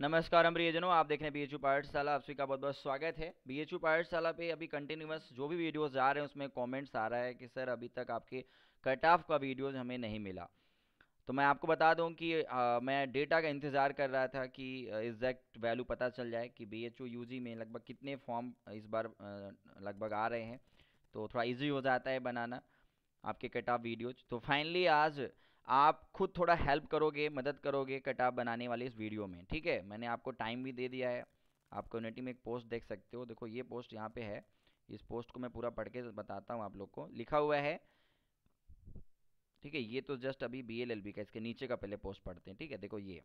नमस्कार हम प्रियजनों आप देख रहे हैं बी एच यू पाठशाला आप सभी का बहुत बहुत स्वागत है। बी एच यू पाठशाला पे अभी कंटिन्यूस जो भी वीडियोस आ रहे हैं उसमें कमेंट्स आ रहा है कि सर अभी तक आपके कट ऑफ़ का वीडियोस हमें नहीं मिला। तो मैं आपको बता दूँ कि आ, मैं डेटा का इंतज़ार कर रहा था कि एग्जैक्ट वैल्यू पता चल जाए कि बी एच में लगभग कितने फॉर्म इस बार लगभग आ रहे हैं। तो थोड़ा ईजी हो जाता है बनाना आपके कट ऑफ़ वीडियोज़ तो फाइनली आज आप खुद थोड़ा हेल्प करोगे, मदद करोगे कटाप बनाने वाले इस वीडियो में, ठीक है? मैंने आपको टाइम भी दे दिया है। आप कम्युनिटी में एक पोस्ट देख सकते हो। देखो, ये पोस्ट यहाँ पे है। इस पोस्ट को मैं पूरा पढ़ के बताता हूँ आप लोग को। लिखा हुआ है। ठीक है, ये तो जस्ट अभी बी एल एल बी का इसके नीचे का पहले पोस्ट पढ़ते हैं, ठीक है? देखो ये।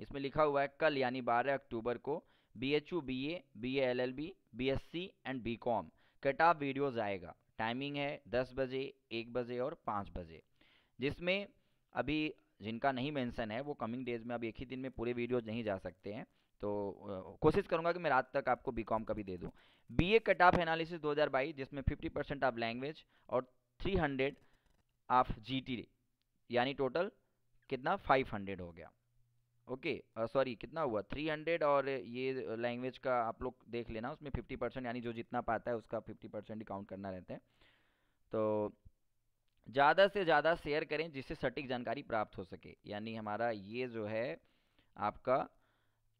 इसमें लिखा हुआ है, कल यानी बारह अक्टूबर को B H U B A B L L B B S C and B com cutoff videos आएगा। टाइमिंग है दस बजे, एक बजे और पाँच बजे। जिसमें अभी जिनका नहीं मेंशन है, वो कमिंग डेज़ में अब एक ही दिन में पूरे वीडियोज़ नहीं जा सकते हैं। तो कोशिश करूँगा कि मैं रात तक आपको बी कॉम का भी दे। दूँ B A cut off analysis 2022 जिसमें 50 परसेंट ऑफ़ लैंग्वेज और 300 ऑफ़ जीटी यानी टोटल कितना? 500 हो गया। ओके सॉरी कितना हुआ? 300 और ये लैंग्वेज का आप लोग देख लेना, उसमें 50 परसेंट यानी जो जितना पाता है, उसका 50 परसेंट ही काउंट करना रहता है। तो ज़्यादा से ज़्यादा शेयर करें जिससे सटीक जानकारी प्राप्त हो सके। यानी हमारा ये जो है आपका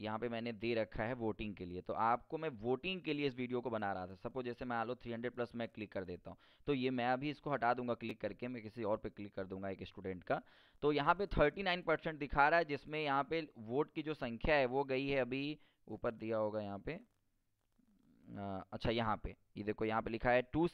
यहाँ पे मैंने दे रखा है वोटिंग के लिए। तो आपको मैं वोटिंग के लिए इस वीडियो को बना रहा था। सपोज़ जैसे मैं आलो 300 प्लस मैं क्लिक कर देता हूँ। तो ये मैं अभी इसको हटा दूँगा क्लिक करके मैं किसी और पे क्लिक कर दूँगा एक स्टूडेंट का। तो यहाँ पे 39 परसेंट दिखा रहा है जिसमें यहाँ पे वोट की जो संख्या है वो गई है अभी ऊपर दिया होगा यहाँ पे आ, अच्छा यहाँ पे। ये यह देखो यहाँ पे लिखा है टू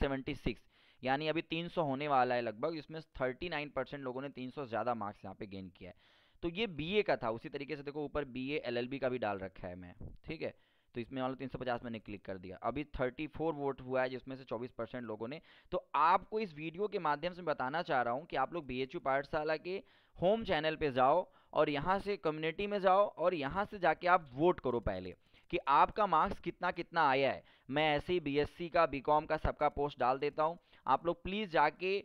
यानी अभी 300 होने वाला है लगभग इसमें 39 परसेंट लोगों ने 300 ज़्यादा मार्क्स यहाँ पे गेन किया है। तो ये बीए का था, उसी तरीके से देखो ऊपर बीए एलएलबी का भी डाल रखा है मैं, ठीक है? तो इसमें मान लो 350 मैंने क्लिक कर दिया। अभी 34 वोट हुआ है, जिसमें से 24 परसेंट लोगों ने। तो आपको इस वीडियो के माध्यम से बताना चाह रहा हूँ कि आप लोग बी एच पाठशाला के होम चैनल पे जाओ और यहाँ से कम्युनिटी में जाओ और यहाँ से जाके आप वोट करो पहले कि आपका मार्क्स कितना कितना आया है। मैं ऐसे ही बीएससी का बीकॉम का सबका पोस्ट डाल देता हूँ। आप लोग प्लीज़ जाके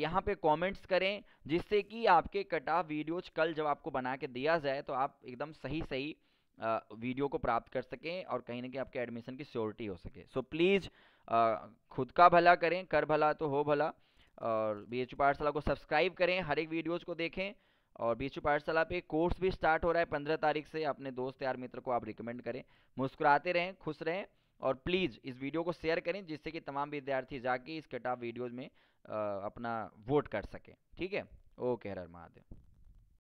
यहाँ पे कमेंट्स करें जिससे कि आपके कट ऑफ़ वीडियोज़ कल जब आपको बना के दिया जाए तो आप एकदम सही सही वीडियो को प्राप्त कर सकें और कहीं ना कहीं आपके एडमिशन की श्योरिटी हो सके। सो so, प्लीज़ खुद का भला करें कर भला तो हो भला और बी एच पाठशाला को सब्सक्राइब करें हर एक वीडियोज़ को देखें और बी एच पाठशाला पे कोर्स भी स्टार्ट हो रहा है पंद्रह तारीख से अपने दोस्त यार मित्र को आप रिकमेंड करें। मुस्कुराते रहें खुश रहें और प्लीज़ इस वीडियो को शेयर करें जिससे कि तमाम विद्यार्थी जाके इस कटाव वीडियोज़ में अपना वोट कर सकें। ठीक है? ओके हर महादेव।